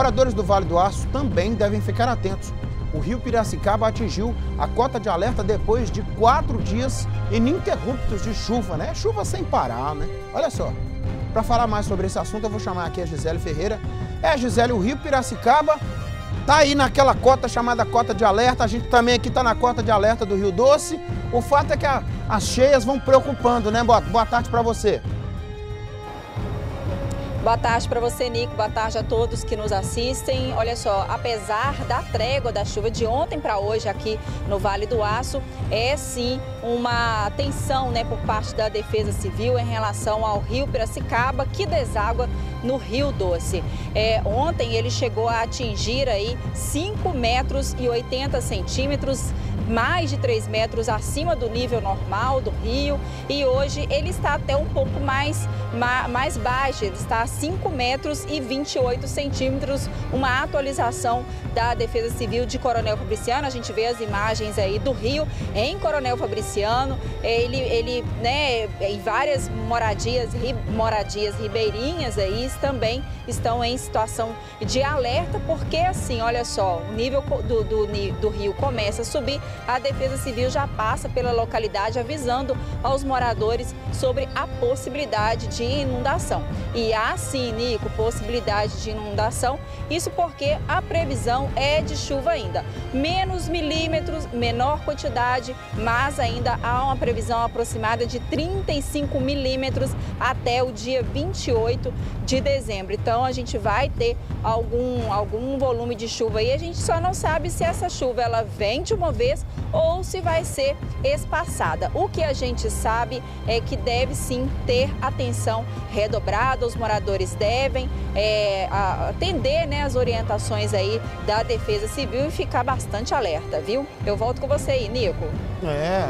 Moradores do Vale do Aço também devem ficar atentos. O rio Piracicaba atingiu a cota de alerta depois de quatro dias ininterruptos de chuva, né? Chuva sem parar, né? Olha só. Para falar mais sobre esse assunto, eu vou chamar aqui a Gisele Ferreira. É, Gisele, o rio Piracicaba tá aí naquela cota chamada cota de alerta. A gente também aqui tá na cota de alerta do Rio Doce. O fato é que a, as cheias vão preocupando, né? Boa, boa tarde para você. Boa tarde para você, Nico. Boa tarde a todos que nos assistem. Olha só, apesar da trégua da chuva de ontem para hoje aqui no Vale do Aço, é sim uma atenção né, por parte da Defesa Civil em relação ao rio Piracicaba, que deságua no Rio Doce. É, ontem ele chegou a atingir aí 5 metros e 80 centímetros mais de 3 metros acima do nível normal do rio. E hoje ele está até um pouco mais, mais baixo, ele está a 5 metros e 28 centímetros, uma atualização da Defesa Civil de Coronel Fabriciano, a gente vê as imagens aí do rio em Coronel Fabriciano, ele, ele né, em várias moradias, moradias ribeirinhas aí também estão em situação de alerta, porque assim, olha só, o nível do, do, do rio começa a subir, a Defesa Civil já passa pela localidade avisando aos moradores sobre a possibilidade de inundação. E há sim, Nico, possibilidade de inundação, isso porque a previsão é de chuva ainda. Menos milímetros, menor quantidade, mas ainda há uma previsão aproximada de 35 milímetros até o dia 28 de dezembro. Então a gente vai ter algum, algum volume de chuva aí, a gente só não sabe se essa chuva ela vem de uma vez ou se vai ser espaçada. O que a gente sabe é que deve sim ter atenção redobrada, os moradores devem é, atender né, as orientações aí da Defesa Civil e ficar bastante alerta, viu? Eu volto com você aí, Nico. É,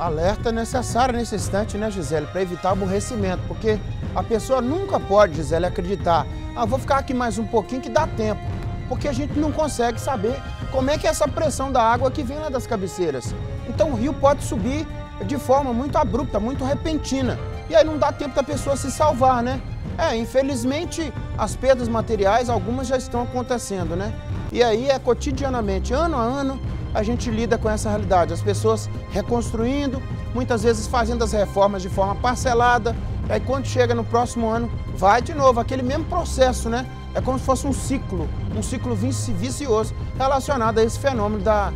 alerta necessário nesse instante, né, Gisele, para evitar aborrecimento, porque a pessoa nunca pode, Gisele, acreditar, ah, vou ficar aqui mais um pouquinho que dá tempo porque a gente não consegue saber como é que é essa pressão da água que vem lá das cabeceiras. Então o rio pode subir de forma muito abrupta, muito repentina. E aí não dá tempo da pessoa se salvar, né? É, infelizmente as perdas materiais, algumas já estão acontecendo, né? E aí é cotidianamente, ano a ano, a gente lida com essa realidade. As pessoas reconstruindo, muitas vezes fazendo as reformas de forma parcelada. Aí quando chega no próximo ano, vai de novo, aquele mesmo processo, né? É como se fosse um ciclo, um ciclo vicioso relacionado a esse fenômeno da,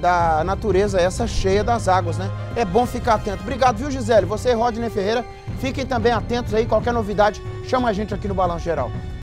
da natureza, essa cheia das águas, né? É bom ficar atento. Obrigado, viu, Gisele? Você e Rodney Ferreira, fiquem também atentos aí, qualquer novidade, chama a gente aqui no Balanço Geral.